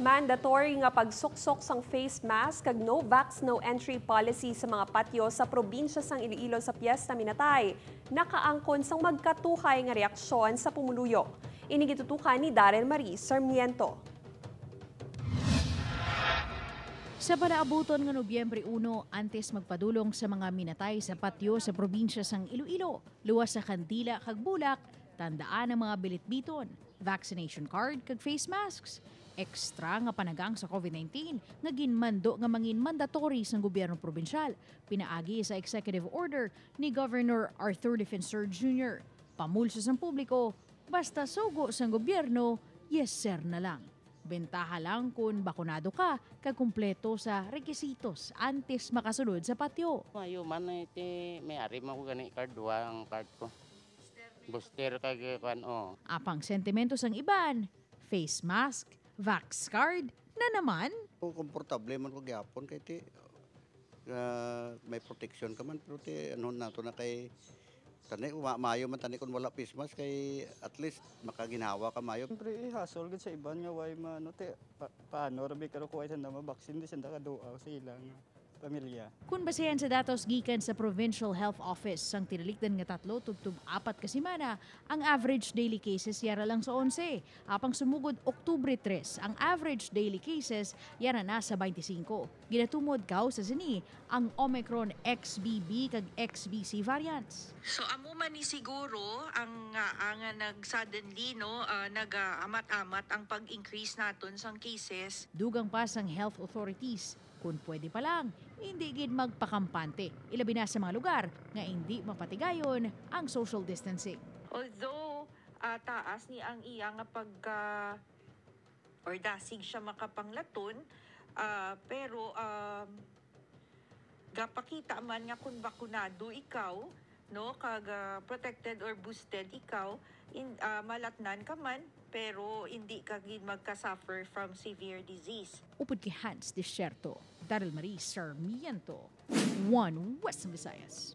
Mandatory nga pagsuksok sang face mask kag no vax no entry policy sa mga patio sa probinsya sang Iloilo sa Piesta Minatay. Nakaangkon sang magkatuhay nga reaksyon sa pumuluyo. Inigitutukan ni Darren Marie Sarmiento. Sa panaabuton nga Nobyembre 1, antes magpadulong sa mga minatay sa patio sa probinsya sang Iloilo, luwas sa kandila kag bulak, tandaan ang mga bilitbiton, vaccination card kag face masks. Ekstra nga panagang sa COVID-19 nga ginmando nga mangin mandatory sa gobyerno probinsyal, pinaagi sa executive order ni Governor Arthur Defensor Jr. Pamulso sa publiko, basta sugo sa gobyerno, yes sir na lang. Bentaha lang kung bakunado ka, kakumpleto sa rekisitos antes makasunod sa patio. Mayo man iti may ari man ko gani card duwa ang card ko. Booster kag kan oh. Apang sentimento sang iban, face mask, vax card, na naman. Kung komportable man ko gyapon kay ti ah, may protection ka man pero ti ano na to na kay tani uma- mayo man tani kun wala face mask kay at least makaginawa ka mayo. Siyempre, ihasol gud sa iban nga way mano te pa, paano rabi karo kuway sanda mabaksin di sanda kaduaw sa ilang pamilya. Kung basehan sa datos gikan sa Provincial Health Office sang tinalikdan nga tatlo tugtog apat ka semana, ang average daily cases yara lang sa 11. Apang sumugod Oktubre 3, ang average daily cases yara na sa 25. Ginatumod kaw sa sini ang Omicron XBB kag XBC variants. So amo man ni siguro ang nga ang nga nag suddenly no ah, nag-amat-amat ang pag-increase naton sang cases. Dugang pa sang health authorities kung pwede pa lang, hindi gid magpakampante. Ilabi na sa mga lugar nga hindi mapatigayon ang social distancing. Although ah, taas ni ang iya nga pagka or dasig siya makapanglaton ah, pero um, gapakita man nga kung bakunado ikaw no kag ah, protected or boosted ikaw in ah, malatnan ka man pero hindi ka gid magka-suffer from severe disease. Upod kay Hans Desierto, Daryl Marie Sarmiento, One Western Visayas.